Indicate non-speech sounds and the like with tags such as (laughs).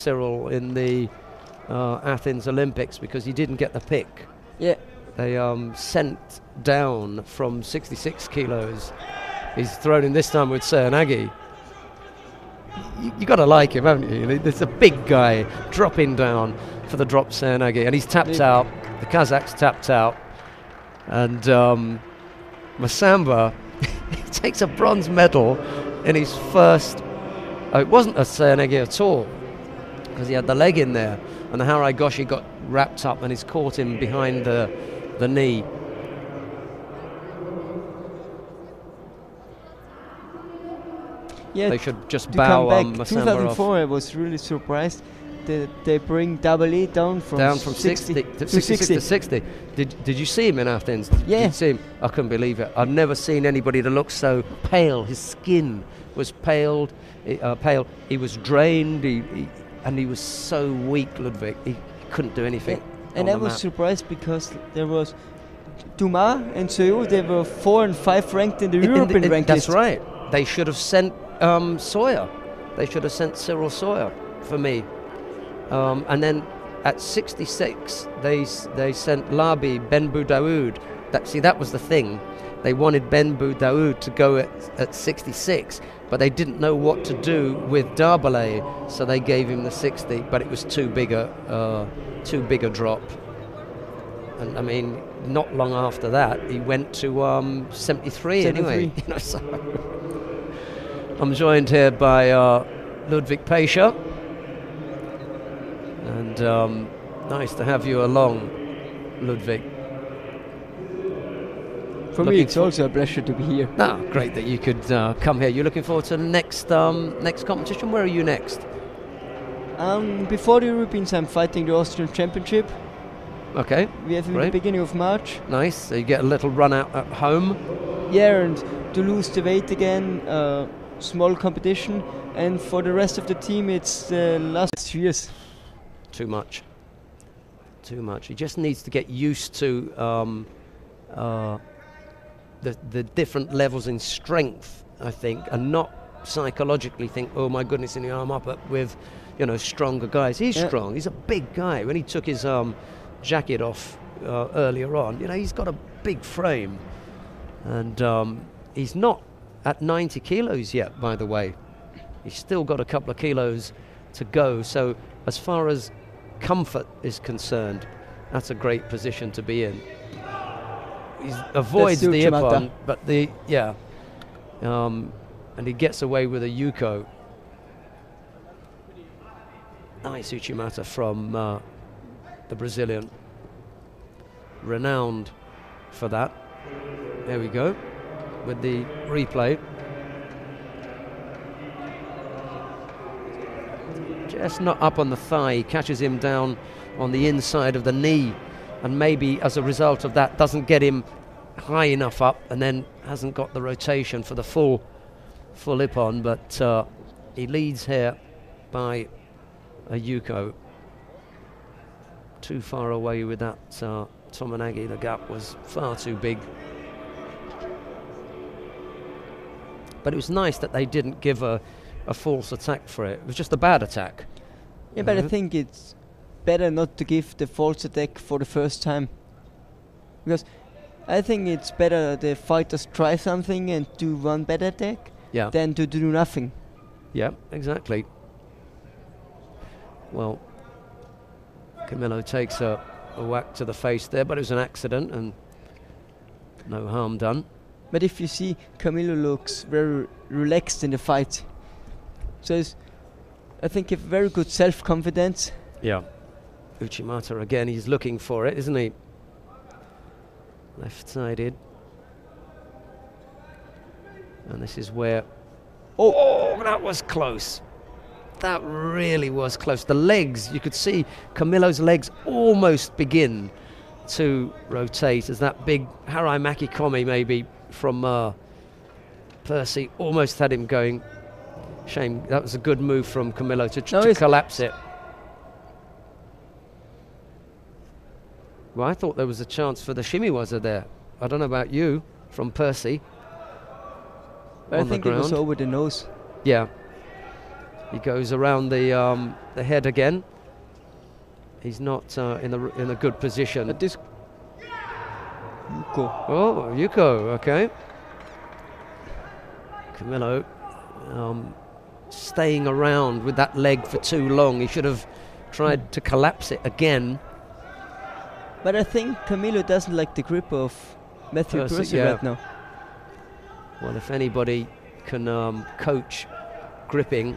Cyril in the uh, Athens Olympics because he didn't get the pick. Yeah. They um, sent down from 66 kilos. He's thrown in this time with Seoinage. You, you got to like him, haven't you? There's a big guy dropping down for the drop Seoinage, and he's tapped Big. out. The Kazakh's tapped out, and um, Masamba (laughs) takes a bronze medal in his first. Oh, it wasn't a Seoinage at all because he had the leg in there, and the Harai Goshi got wrapped up and he's caught him behind the the knee. Yeah. They should just bow come um, back, Masamba 2004, I was really surprised that they bring Double E down from down from 60, to, to 66 60. to 60. Did, did you see him in Athens? Yeah. Did you see him? I couldn't believe it. I've never seen anybody that looked so pale. His skin was paled, uh, pale. He was drained, he, he, and he was so weak, Ludwig. He couldn't do anything. And I was mat. surprised because there was Dumas and Seoul, they were four and five ranked in the In- the- European in- rank That's list. right. They should have sent um, Soyer. They should have sent Cyril Soyer for me. Um, and then at 66, they they sent Labi Ben Boudaoud. That see, that was the thing. They wanted Benboudaoud to go at, at 66, but they didn't know what to do with Darbelet, so they gave him the 60. But it was too big a uh, too big a drop. And I mean, not long after that, he went to um, 73, anyway. (laughs) You know, so I'm joined here by uh, Ludwig Paischer. And um, nice to have you along, Ludwig. For me, it's for- also a pleasure to be here. Ah, great that you could uh, come here. You're looking forward to the next um, next competition. Where are you next? Um, before the Europeans, I'm fighting the Austrian Championship. Okay, We have in the beginning of March. nice. So you get a little run out at home. Yeah, and to lose the weight again, uh, small competition. And for the rest of the team, it's the last years. Too much. Too much. He just needs to get used to um, uh, the the different levels in strength. I think, and not psychologically think, "Oh my goodness," in the arm up at- with, you know, stronger guys. He's Yeah. strong. He's a big guy. When he took his um, jacket off uh, earlier on, you know, he's got a big frame, and um, he's not at 90 kilos yet. By the way, he's still got a couple of kilos to go. So, as far as comfort is concerned, that's a great position to be in. He avoids the. Ippon, but the yeah, um, and he gets away with a Yuko. Nice Uchimata from uh, the Brazilian, renowned for that. There we go, with the replay. just not up on the thigh. He catches him down on the inside of the knee, and maybe as a result of that, doesn't get him high enough up, and then hasn't got the rotation for the full full ippon. But uh, he leads here by a Yuko. Too far away with that uh, Tomoenage. The gap was far too big. But it was nice that they didn't give a, a false attack for it. It was just a bad attack. Yeah, but I Mhm. think it's better not to give the false attack for the first time. Because I think it's better the fighters try something and do one better attack Yeah. than to do nothing. Yeah, exactly. Well, Camilo takes a, a whack to the face there, but it was an accident and no harm done. But if you see, Camilo looks very relaxed in the fight. So it's, I think, a very good self-confidence. Yeah. Uchimata again, he's looking for it, isn't he? Left sided. And this is where. Oh, that was close. That really was close. The legs, you could see Camilo's legs almost begin to rotate as that big Harai Makikomi maybe from uh, Percy almost had him going. Shame, that was a good move from Camilo to, No, to collapse it. Well, I thought there was a chance for the Shimewaza there. I don't know about you, from Percy. I think it was over the nose. Yeah. He goes around the um, the head again. He's not uh, in a r- in a good position. But this. Yuko. Oh, Yuko, okay. Camilo um, staying around with that leg for too long. He should have tried to collapse it again. But I think Camilo doesn't like the grip of Matthew Percy, Percy yeah. right now. Well, if anybody can um, coach gripping,